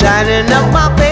shining up my face.